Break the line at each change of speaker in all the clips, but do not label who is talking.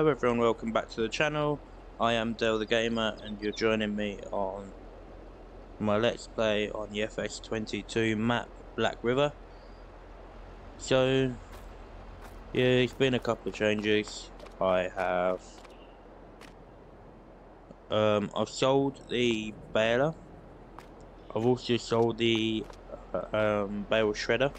Hello everyone, welcome back to the channel. I am Dale the Gamer and you're joining me on my Let's Play on the FS22 map Black River. So, yeah, it's been a couple of changes. I have um, I've sold the baler. I've also sold the uh, um, bale shredder.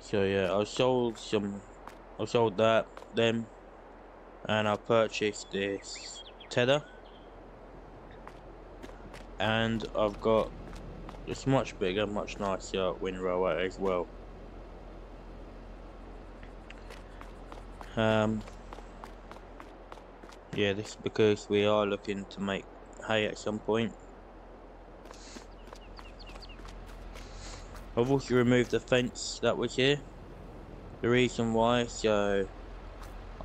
So yeah, I've sold some I sold that then and I purchased this tedder and I've got this much bigger, much nicer windrower as well. Um, yeah, this is because we are looking to make hay at some point. I've also removed the fence that was here the reason why so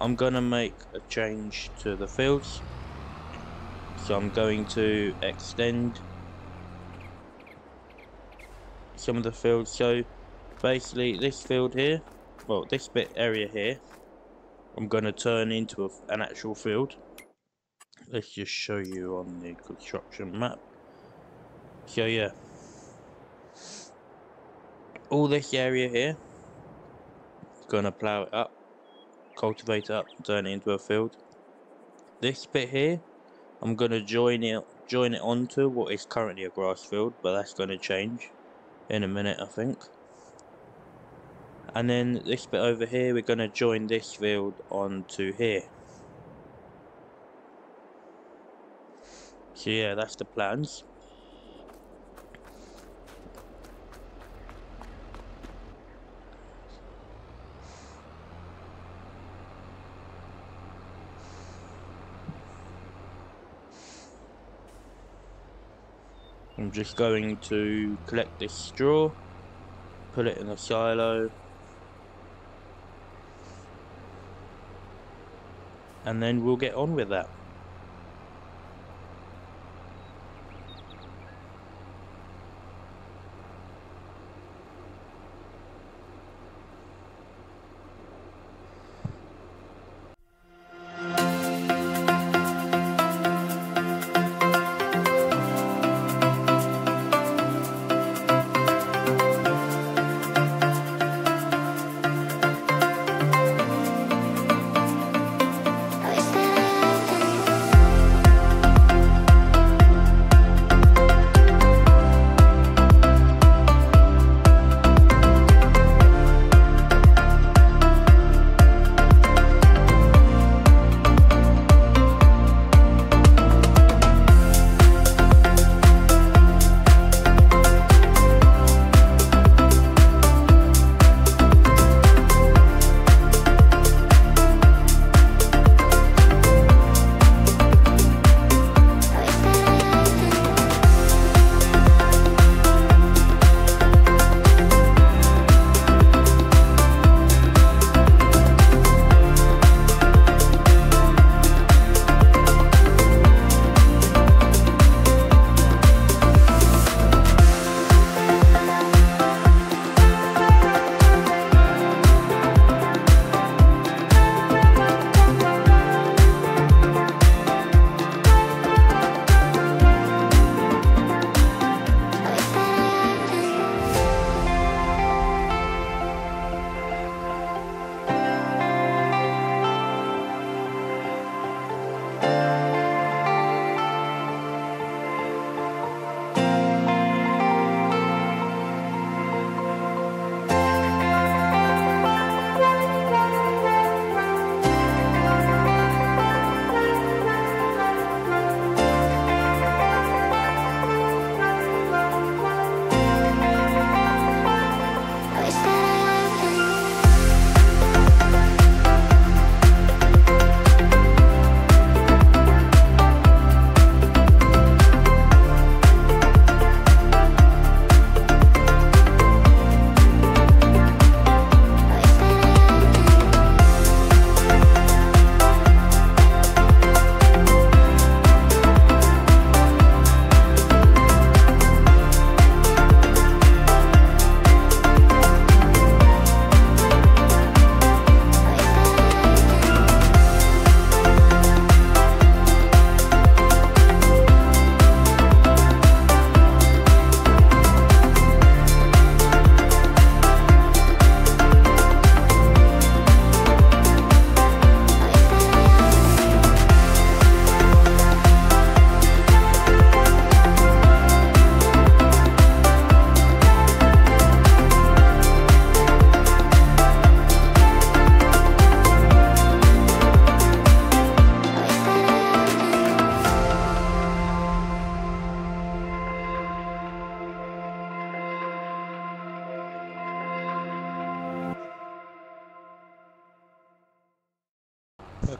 I'm gonna make a change to the fields. So I'm going to extend some of the fields. So basically this field here well this bit area here I'm gonna turn into a, an actual field. Let's just show you on the construction map. So yeah. All this area here Gonna plough it up, cultivate it up, turn it into a field. This bit here, I'm gonna join it join it onto what is currently a grass field, but that's gonna change in a minute I think. And then this bit over here, we're gonna join this field onto here. So yeah, that's the plans. Just going to collect this straw, put it in a silo, and then we'll get on with that.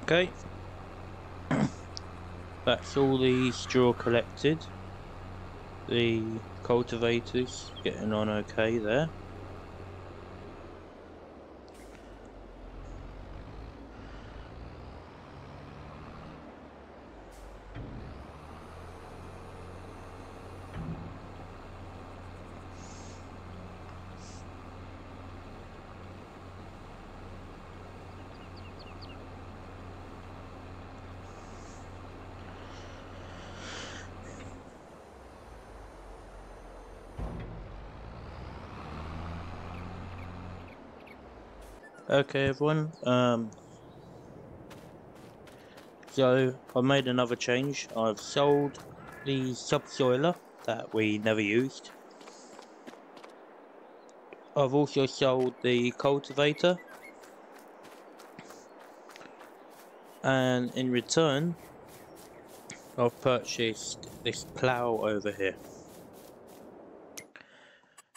Okay. That's all the straw collected. The cultivators getting on okay there. Okay everyone, um, so I made another change. I've sold the subsoiler that we never used. I've also sold the cultivator. And in return, I've purchased this plough over here.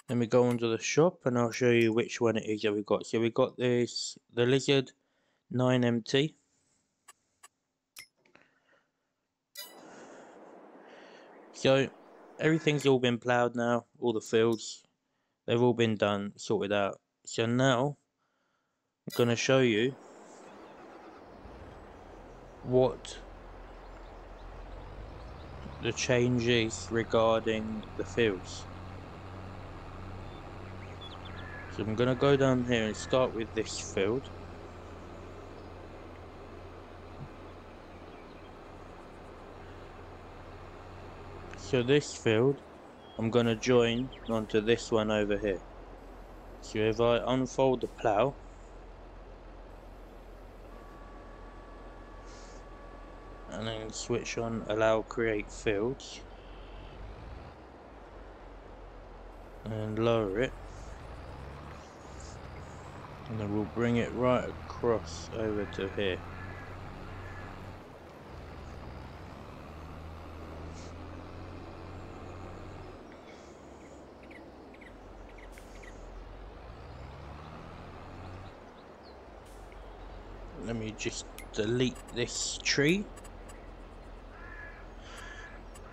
Let me go into the shop and I'll show you which one it is that we got. So we got this, the Lizard 9MT. So everything's all been ploughed now, all the fields, they've all been done, sorted out. So now I'm going to show you what the changes regarding the fields. So I'm going to go down here and start with this field. So this field, I'm going to join onto this one over here. So if I unfold the plough, and then switch on allow create fields and lower it and then we'll bring it right across over to here. Let me just delete this tree.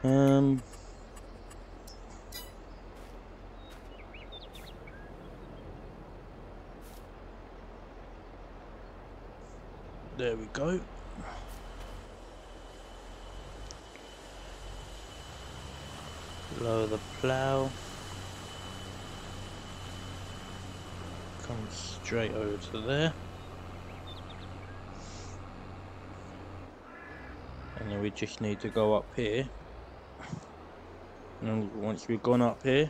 Um There we go. Lower the plough. Come straight over to there. And then we just need to go up here. And once we've gone up here,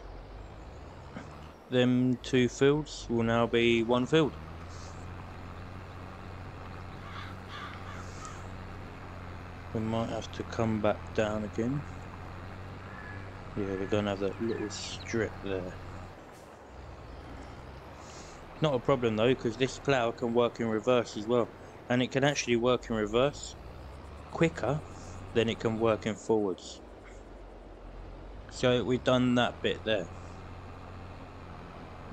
them two fields will now be one field. We might have to come back down again. Yeah, we're going to have that little strip there. Not a problem though, because this plough can work in reverse as well. And it can actually work in reverse quicker than it can work in forwards. So we've done that bit there.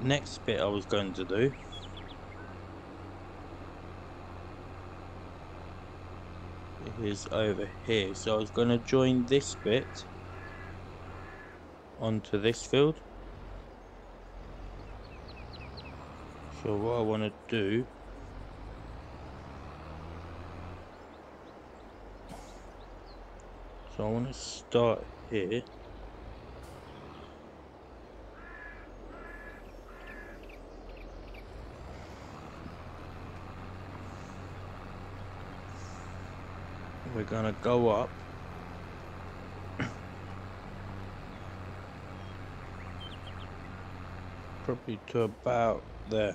Next bit I was going to do is over here. So I was going to join this bit onto this field. So what I want to do So I want to start here we're gonna go up. Probably to about there.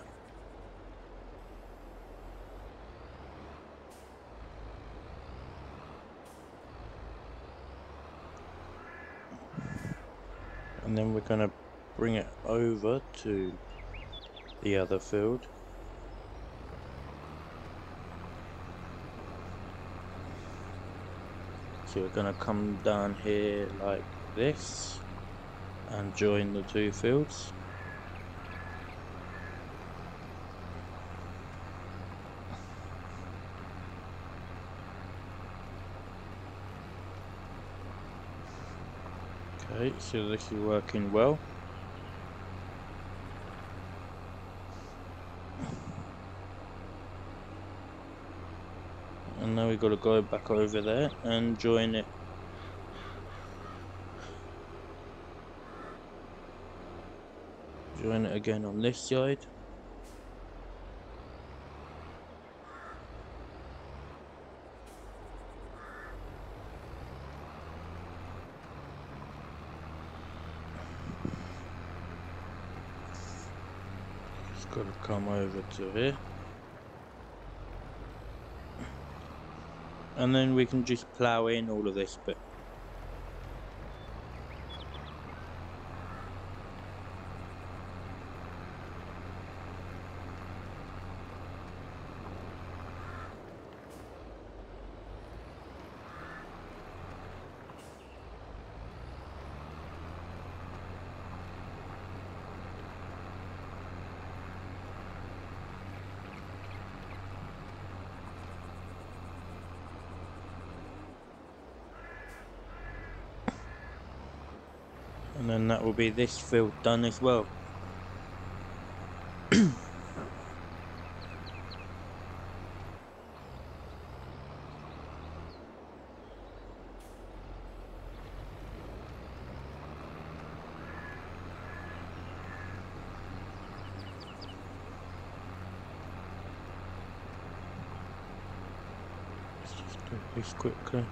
And then we're gonna bring it over to the other field We're going to come down here like this and join the two fields. Okay, so this is working well. Now we've got to go back over there and join it. Join it again on this side. Just got to come over to here. And then we can just plough in all of this bit. Will be this field done as well. Let's just do this quickly.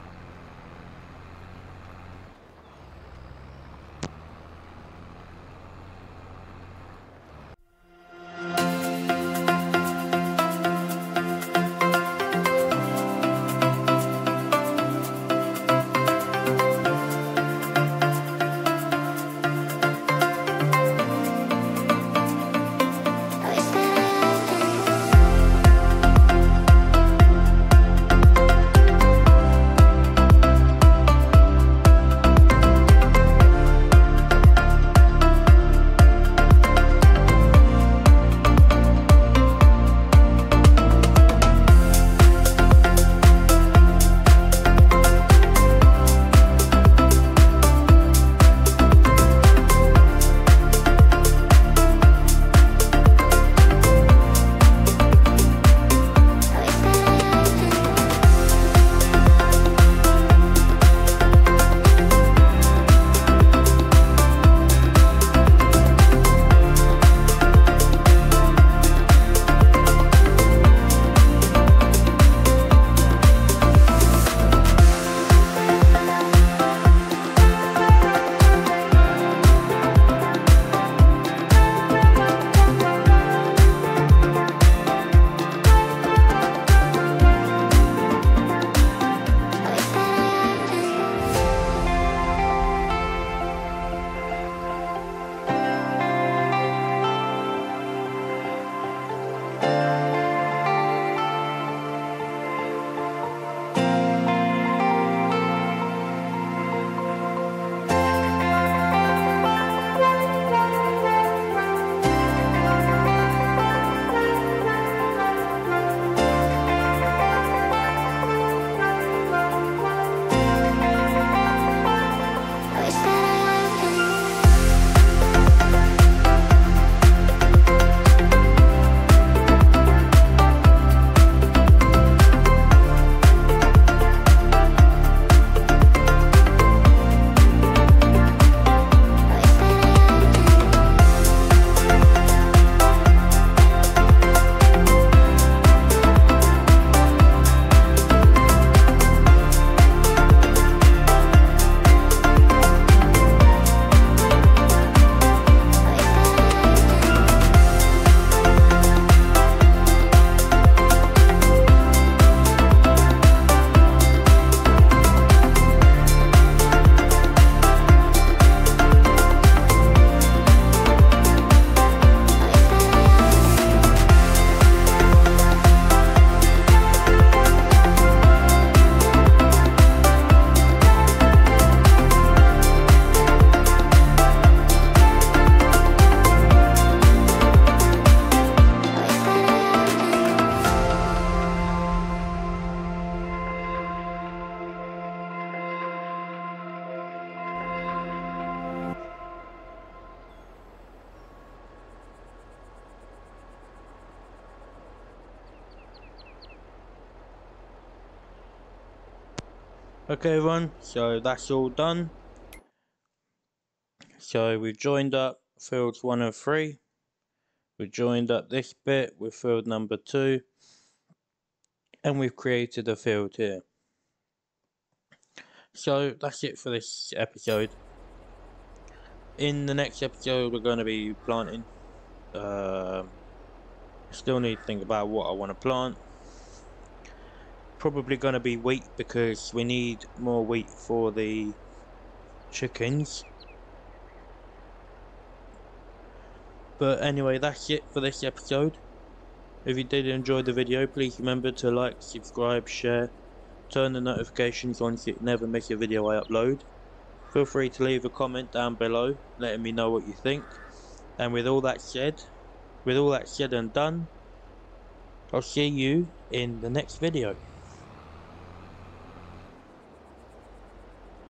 Okay everyone, so that's all done. So we've joined up fields 1 and 3. We've joined up this bit with field number 2. And we've created a field here. So that's it for this episode. In the next episode we're going to be planting. Uh, still need to think about what I want to plant probably going to be wheat because we need more wheat for the chickens. But anyway, that's it for this episode. If you did enjoy the video, please remember to like, subscribe, share, turn the notifications on so you never miss a video I upload. Feel free to leave a comment down below, letting me know what you think. And with all that said, with all that said and done, I'll see you in the next video.